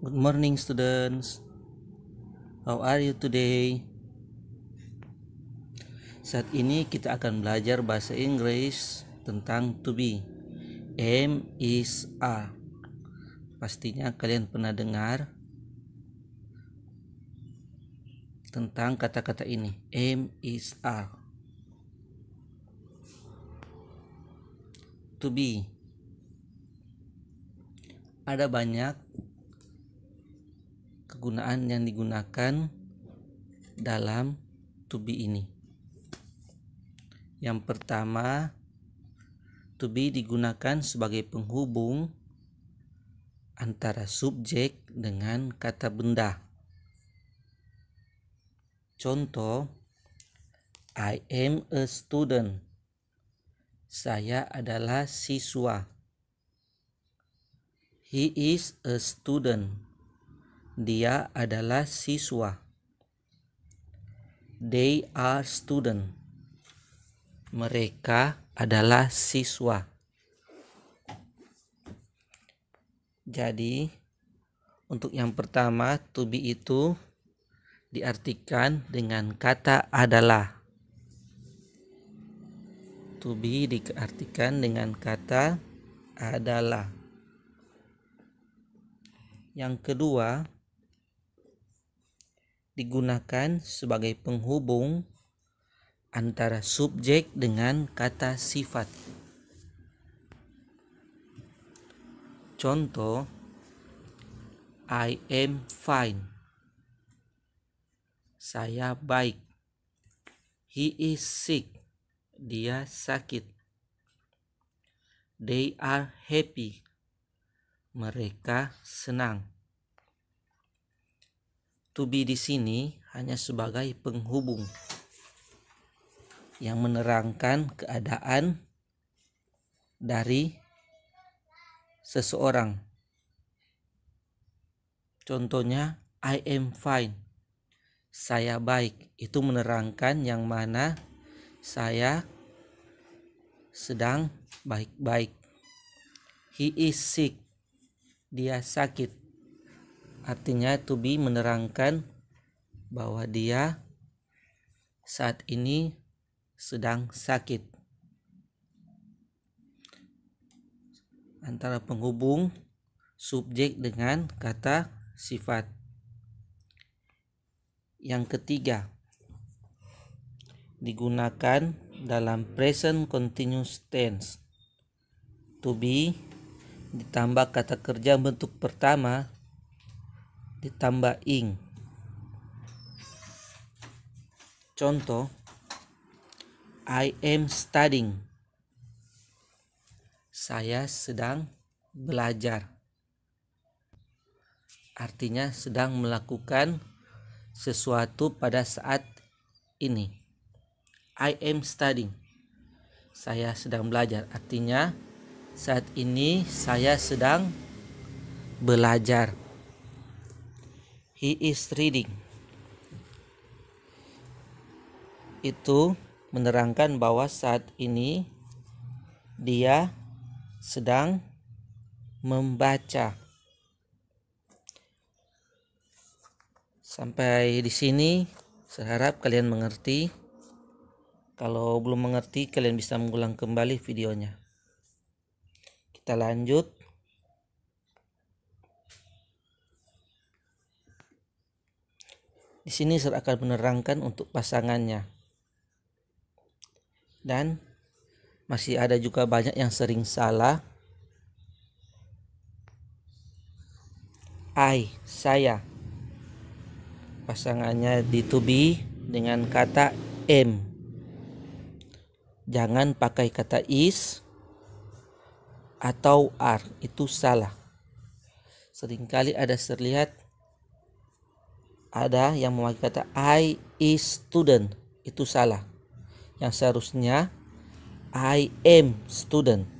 Good morning, students. How are you today? Saat ini kita akan belajar bahasa Inggris tentang to be. Am is are. Pastinya kalian pernah dengar tentang kata-kata ini. Am is are. To be. Ada banyak kegunaan yang digunakan dalam to be ini. Yang pertama, to be digunakan sebagai penghubung antara subjek dengan kata benda. Contoh, I am a student. Saya adalah siswa. He is a student. Dia adalah siswa. They are student. Mereka adalah siswa. Jadi, untuk yang pertama, to be itu diartikan dengan kata adalah. To be diartikan dengan kata adalah. Yang kedua, digunakan sebagai penghubung antara subjek dengan kata sifat. Contoh, I am fine. Saya baik. He is sick. Dia sakit. They are happy. Mereka senang. To be di sini hanya sebagai penghubung yang menerangkan keadaan dari seseorang. Contohnya, I am fine. Saya baik. Itu menerangkan yang mana saya sedang baik-baik. He is sick. Dia sakit. Artinya to be menerangkan bahwa dia saat ini sedang sakit. Antara penghubung subjek dengan kata sifat. Yang ketiga, digunakan dalam present continuous tense. To be ditambah kata kerja bentuk pertama ditambah ing. Contoh, I am studying. Saya sedang belajar. Artinya sedang melakukan sesuatu pada saat ini. I am studying. Saya sedang belajar. Artinya saat ini saya sedang belajar. He is reading. Itu menerangkan bahwa saat ini dia sedang membaca. Sampai di sini saya harap kalian mengerti. Kalau belum mengerti kalian bisa mengulang kembali videonya. Kita lanjut. Di sini saya akan menerangkan untuk pasangannya. Dan masih ada juga banyak yang sering salah. I saya. Pasangannya di to dengan kata am jangan pakai kata is atau are itu salah. Seringkali ada terlihat ada yang memakai kata I is student itu salah yang seharusnya I am student.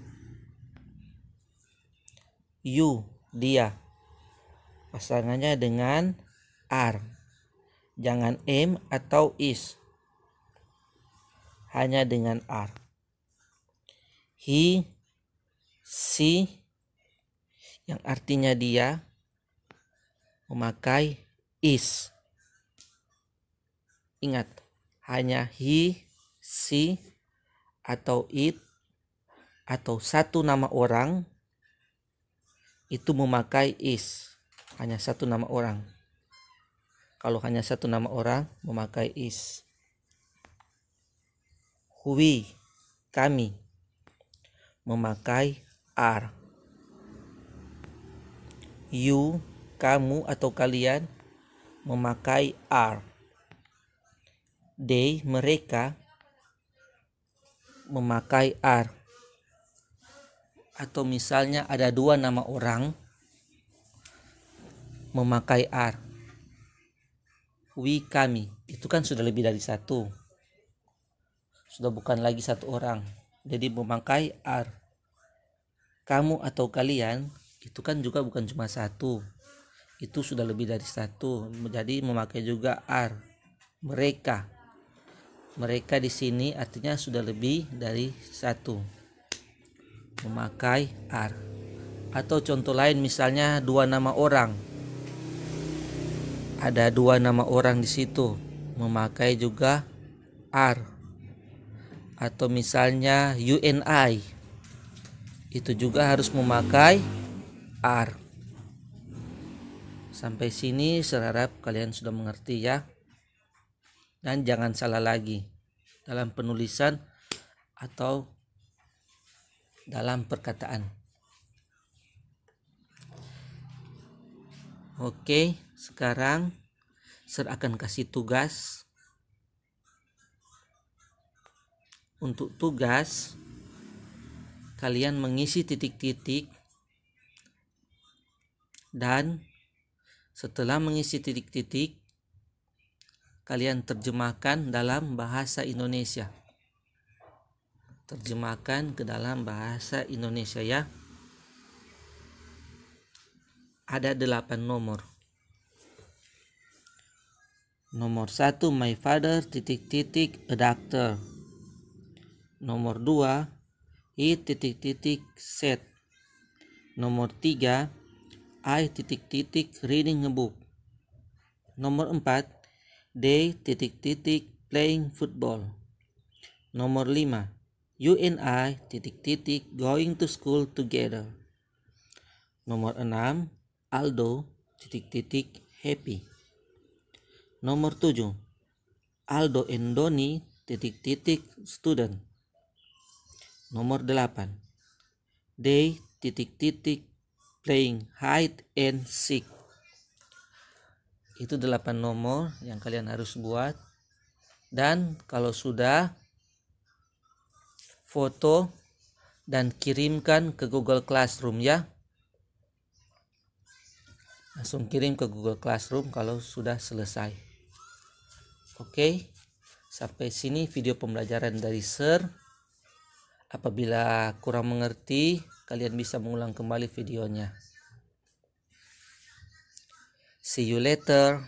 You, dia. Pasangannya dengan are. Jangan am atau is. Hanya dengan are. He, she, yang artinya dia. memakai is. Ingat, hanya he, she, atau it, atau satu nama orang itu memakai is. Hanya satu nama orang. Kalau hanya satu nama orang memakai is. We, kami, memakai are. You, kamu atau kalian memakai are. They mereka memakai are. Atau misalnya ada dua nama orang memakai are. We kami. Itu kan sudah lebih dari satu. Sudah bukan lagi satu orang. Jadi memakai are. Kamu atau kalian itu kan juga bukan cuma satu itu sudah lebih dari satu. Jadi memakai juga are mereka. Mereka di sini artinya sudah lebih dari satu. Memakai are atau contoh lain misalnya dua nama orang. Ada dua nama orang di situ. Memakai juga are atau misalnya UNI itu juga harus memakai are sampai sini saya harap kalian sudah mengerti ya dan jangan salah lagi dalam penulisan atau dalam perkataan. Oke, sekarang saya akan kasih tugas. Untuk tugas, kalian mengisi titik-titik dan setelah mengisi titik-titik, kalian terjemahkan dalam bahasa Indonesia. Terjemahkan ke dalam bahasa Indonesia ya. Ada delapan nomor. Nomor satu, my father titik-titik a doctor. Nomor dua, he titik-titik set. Nomor tiga, I titik-titik reading a book. Nomor empat, They titik-titik playing football. Nomor 5. You and I titik-titik going to school together. Nomor 6. Aldo titik-titik happy. Nomor 7. Aldo and Doni titik-titik student. Nomor 8. They titik-titik playing hide and seek. Itu delapan nomor yang kalian harus buat. Dan kalau sudah foto dan kirimkan ke Google Classroom ya. Langsung kirim ke Google Classroom kalau sudah selesai. Oke sampai sini video pembelajaran dari Sir. Apabila kurang mengerti kalian bisa mengulang kembali videonya See you later.